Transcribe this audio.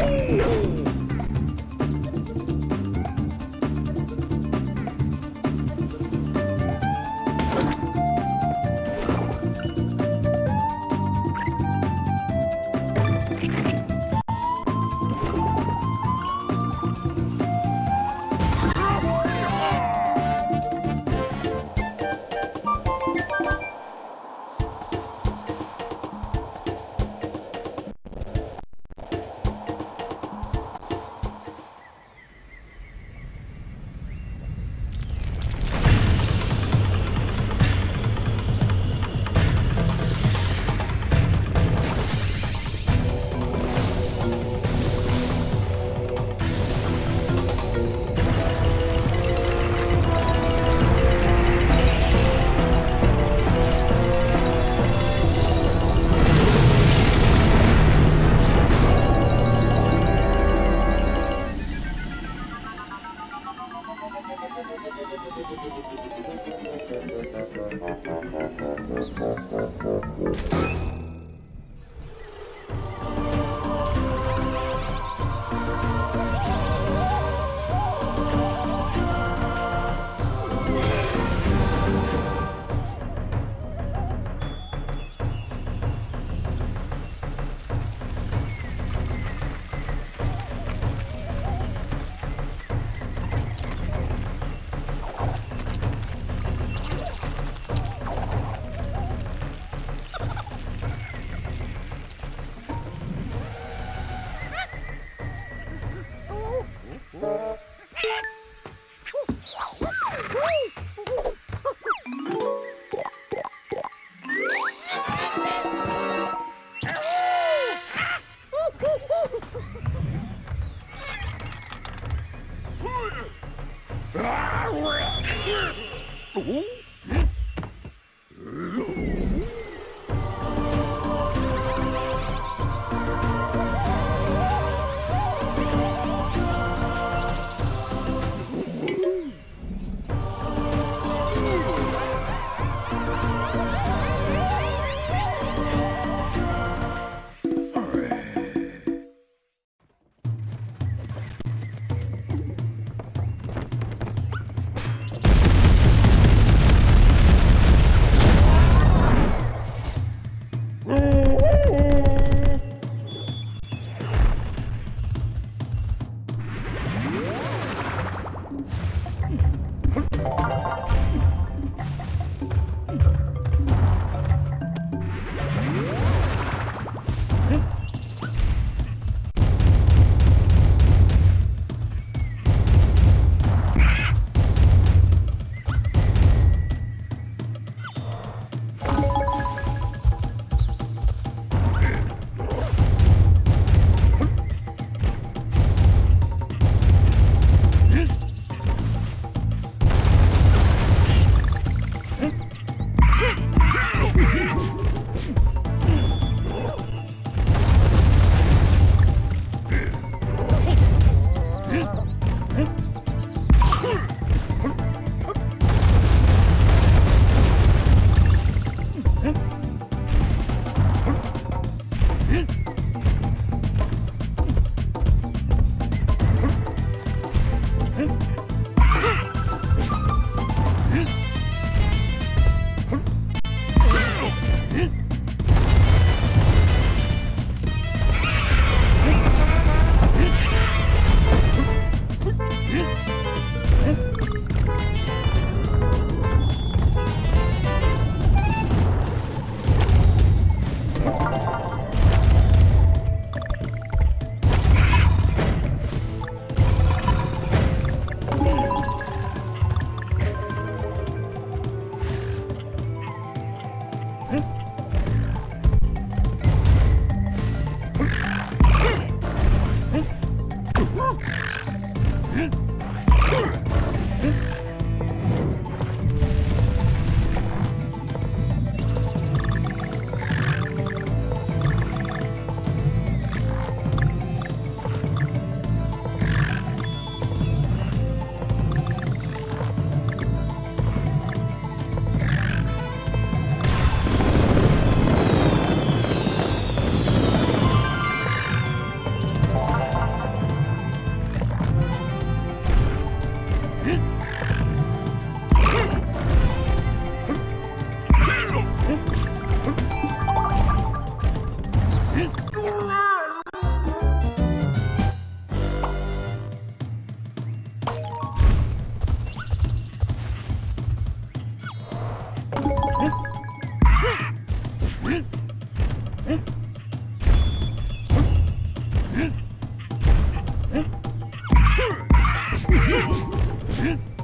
Woo! Thank you. Ooh. 嗯